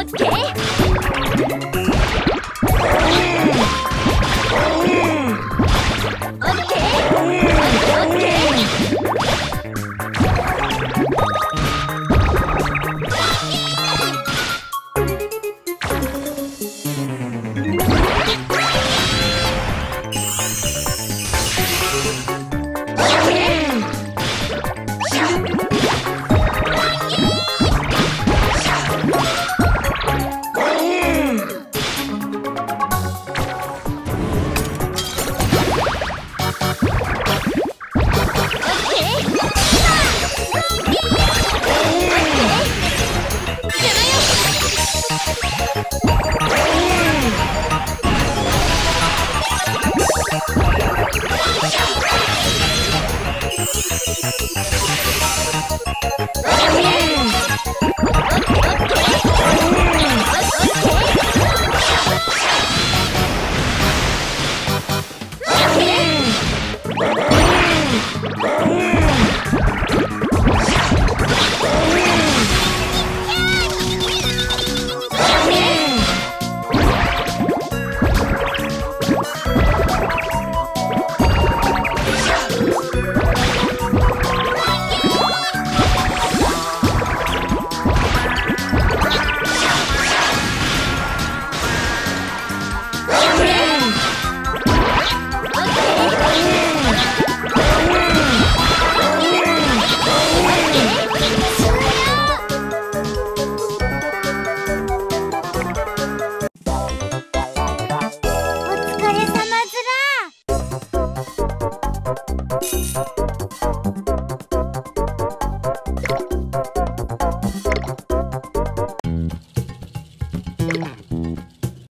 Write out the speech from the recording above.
Okay. Todo eso,